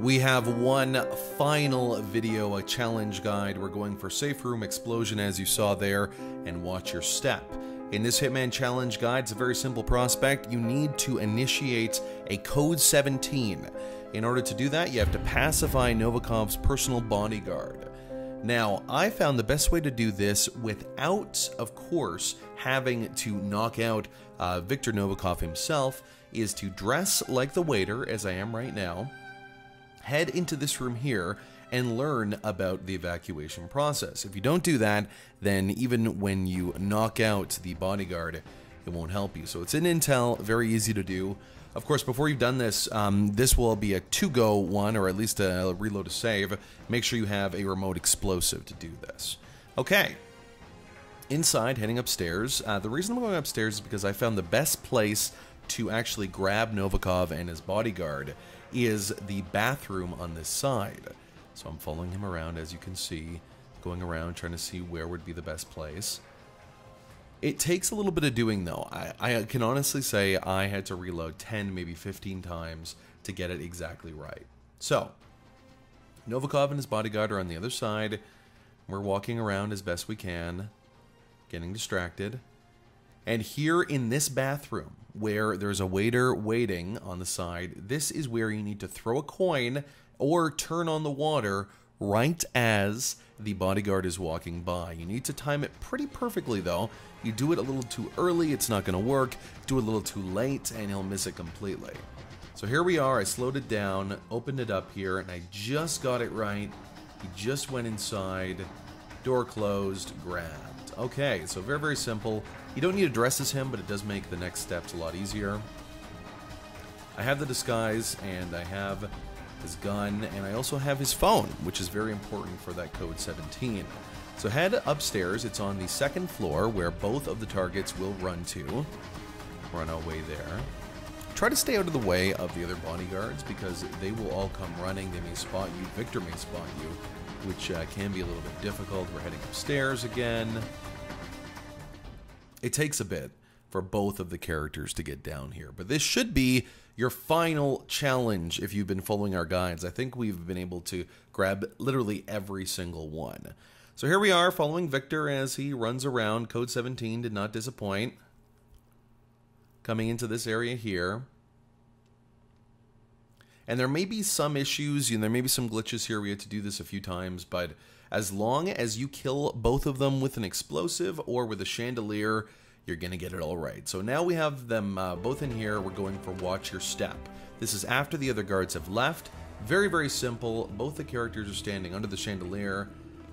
We have one final video, a challenge guide. We're going for safe room explosion as you saw there, and watch your step. In this Hitman challenge guide, it's a very simple prospect. You need to initiate a code 17. In order to do that, you have to pacify Novikov's personal bodyguard. Now, I found the best way to do this without, of course, having to knock out uh, Viktor Novikov himself is to dress like the waiter, as I am right now, head into this room here, and learn about the evacuation process. If you don't do that, then even when you knock out the bodyguard, it won't help you. So it's in Intel, very easy to do. Of course, before you've done this, um, this will be a two-go one, or at least a reload to save. Make sure you have a remote explosive to do this. Okay. Inside, heading upstairs. Uh, the reason I'm going upstairs is because I found the best place to actually grab Novikov and his bodyguard is the bathroom on this side. So I'm following him around, as you can see, going around trying to see where would be the best place. It takes a little bit of doing though. I, I can honestly say I had to reload 10, maybe 15 times to get it exactly right. So, Novikov and his bodyguard are on the other side. We're walking around as best we can, getting distracted. And here in this bathroom, where there's a waiter waiting on the side, this is where you need to throw a coin or turn on the water right as the bodyguard is walking by. You need to time it pretty perfectly though. You do it a little too early, it's not going to work. Do it a little too late, and he'll miss it completely. So here we are, I slowed it down, opened it up here, and I just got it right. He just went inside, door closed, Okay, so very, very simple. You don't need to dress as him, but it does make the next steps a lot easier. I have the disguise, and I have his gun, and I also have his phone, which is very important for that code 17. So head upstairs, it's on the second floor where both of the targets will run to. Run away there. Try to stay out of the way of the other bodyguards because they will all come running. They may spot you. Viktor may spot you, which uh, can be a little bit difficult. We're heading upstairs again. It takes a bit for both of the characters to get down here, but this should be your final challenge if you've been following our guides. I think we've been able to grab literally every single one. So here we are following Viktor as he runs around. Code 17 did not disappoint. Coming into this area here. And there may be some issues, and there may be some glitches here. We had to do this a few times, but as long as you kill both of them with an explosive or with a chandelier, you're to get it all right. So now we have them uh, both in here. We're going for Watch Your Step. This is after the other guards have left. Very, very simple. Both the characters are standing under the chandelier.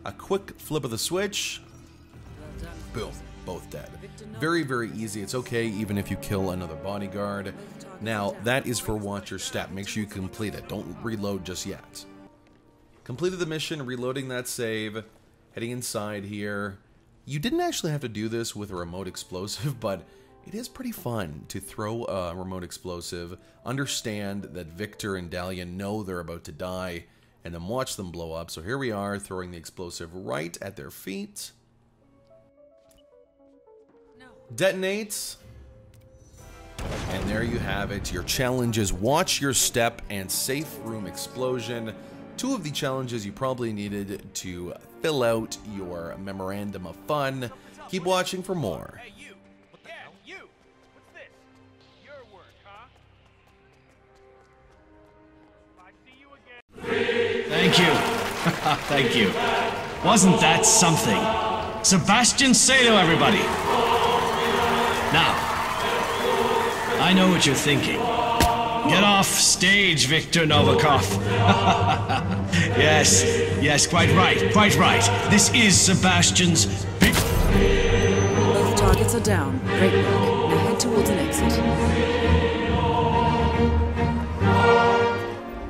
A quick flip of the switch. Boom. Both dead. Very, very easy. It's okay even if you kill another bodyguard. Now, that is for Watch Your Step. Make sure you complete it. Don't reload just yet. Completed the mission, reloading that save, heading inside here. You didn't actually have to do this with a remote explosive, but it is pretty fun to throw a remote explosive, understand that Viktor and Dalia know they're about to die, and then watch them blow up. So here we are, throwing the explosive right at their feet. No. Detonates. And there you have it. Your challenges Watch Your Step and Safe Room Explosion. Two of the challenges you probably needed to fill out your memorandum of fun. Keep watching for more. Hey, you. Yeah, you. What's this? Your work, huh? I see you again. Thank you. Thank you. Wasn't that something? Sebastian Sato, everybody. Now, I know what you're thinking. Get off stage, Viktor Novikov. yes, yes, quite right, quite right. This is Sebastian's big. Both targets are down. Great work. Now head towards an exit.